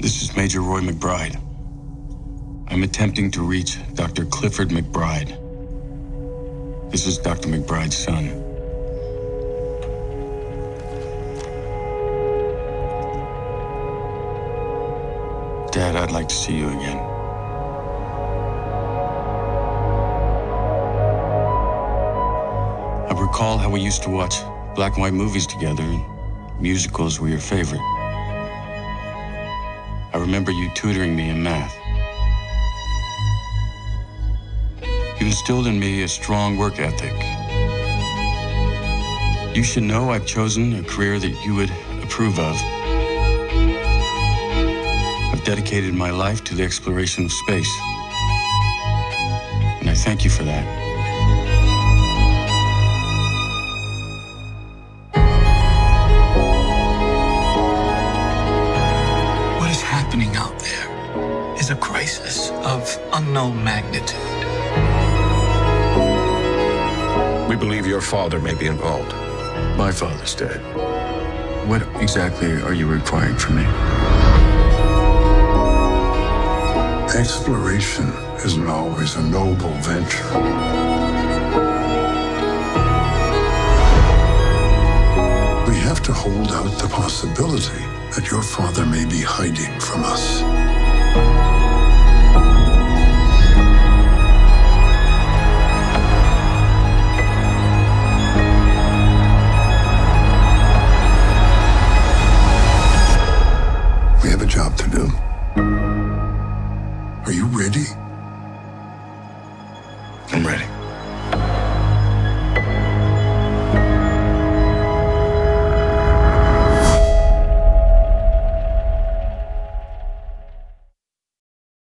This is Major Roy McBride. I'm attempting to reach Dr. Clifford McBride. This is Dr. McBride's son. Dad, I'd like to see you again. I recall how we used to watch black and white movies together, and musicals were your favorite. I remember you tutoring me in math. You instilled in me a strong work ethic. You should know I've chosen a career that you would approve of. I've dedicated my life to the exploration of space. And I thank you for that. Out there is a crisis of unknown magnitude. We believe your father may be involved. My father's dead. What exactly are you requiring from me? Exploration isn't always a noble venture. We have to hold out the possibility that your father may be hiding from us. We have a job to do. Are you ready? I'm ready.